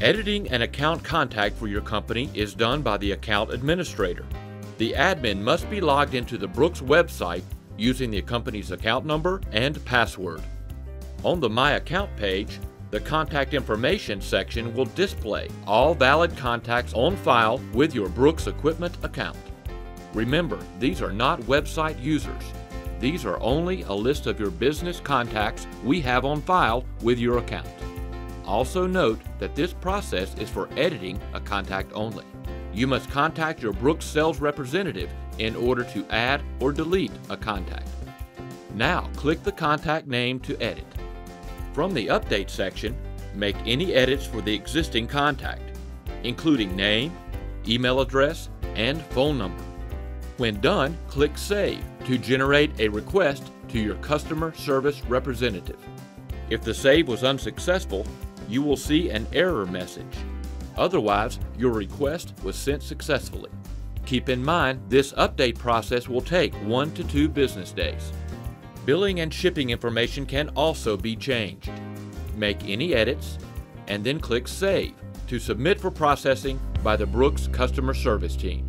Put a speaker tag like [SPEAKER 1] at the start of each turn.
[SPEAKER 1] Editing an account contact for your company is done by the account administrator. The admin must be logged into the Brooks website using the company's account number and password. On the My Account page, the Contact Information section will display all valid contacts on file with your Brooks Equipment account. Remember, these are not website users. These are only a list of your business contacts we have on file with your account. Also note that this process is for editing a contact only. You must contact your Brooks sales representative in order to add or delete a contact. Now click the contact name to edit. From the Update section, make any edits for the existing contact, including name, email address, and phone number. When done, click Save to generate a request to your customer service representative. If the save was unsuccessful, you will see an error message. Otherwise, your request was sent successfully. Keep in mind, this update process will take one to two business days. Billing and shipping information can also be changed. Make any edits, and then click Save to submit for processing by the Brooks Customer Service Team.